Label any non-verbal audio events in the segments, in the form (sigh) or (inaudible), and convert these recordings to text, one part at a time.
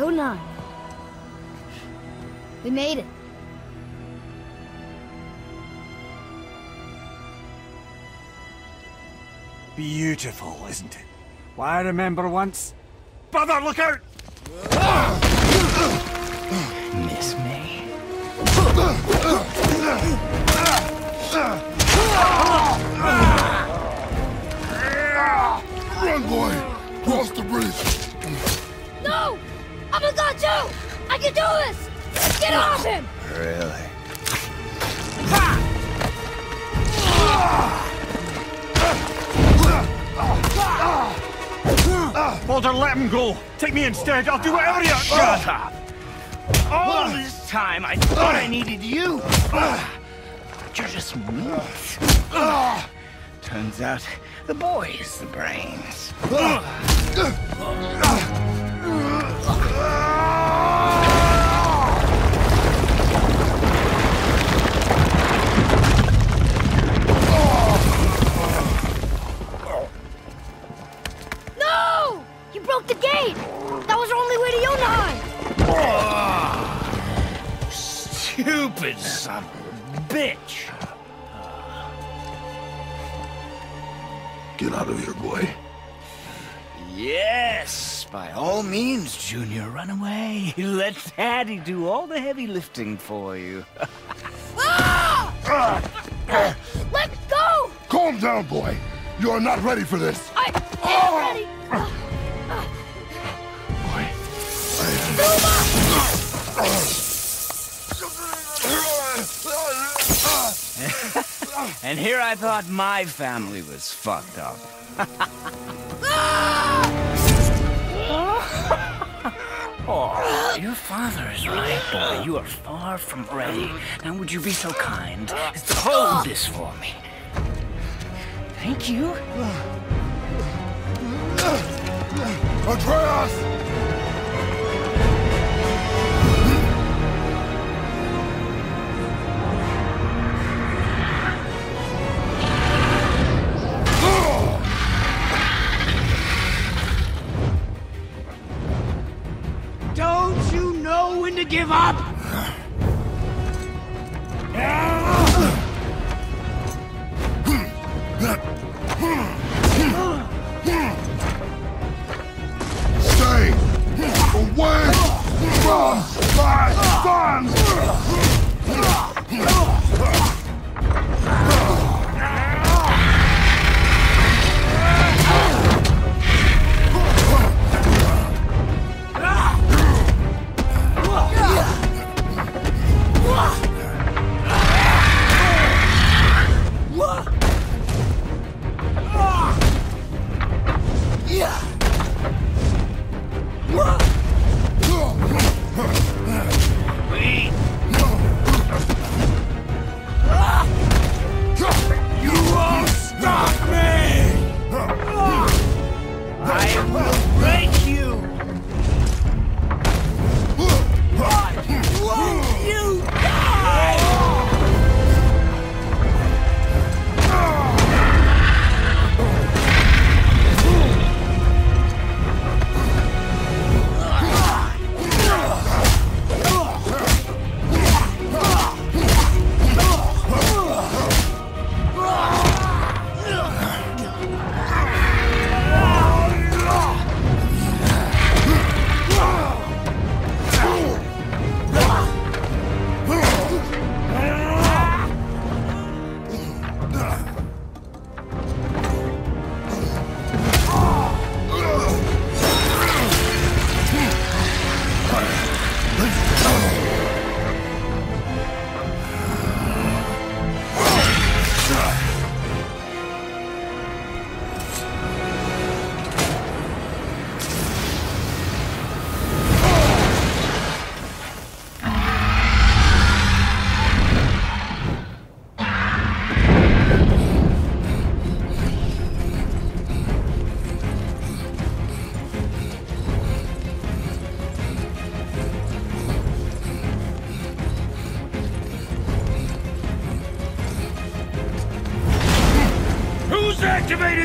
09. We made it. Beautiful, isn't it? Why, I remember once... Brother, look out! Miss me? Do this! Get off him! Really? Baldur, let him go! Take me instead, I'll do whatever you... Shut up! All this time, I thought I needed you. But you're just meat. Turns out, the boy is the brains. A bitch. Get out of here, boy. Yes, by all means, Junior, run away. (laughs) Let Daddy do all the heavy lifting for you. (laughs) Ah! Let go! Calm down, boy. You are not ready for this. I am ready! Boy, (laughs) And here I thought my family was fucked up. (laughs) oh, your father is right, boy. You are far from ready. Now, would you be so kind as to hold this for me? Thank you. Atreus!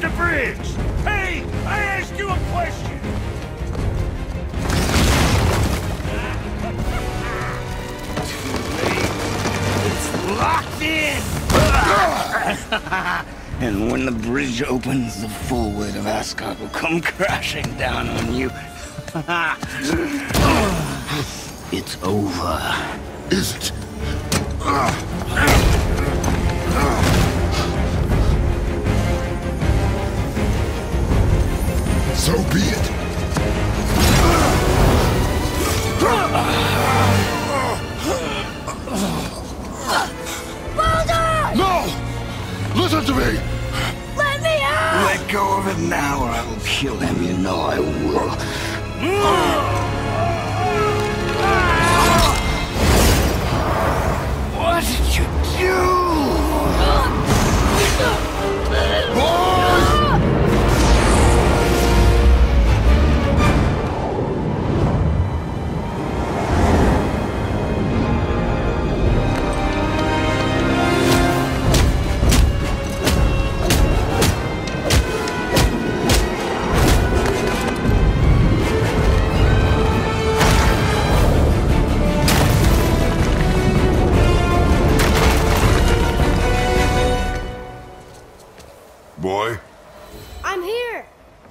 the bridge! Hey, I asked you a question! locked in! (laughs) and when the bridge opens, the full weight of Asgard will come crashing down on you. (laughs) it's over, is it? So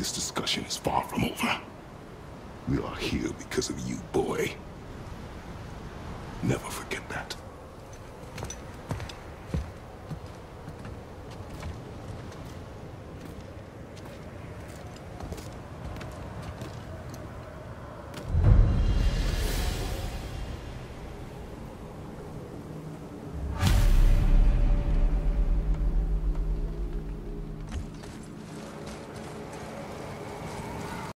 This discussion is far from over. We are here because of you, boy. Never forget that.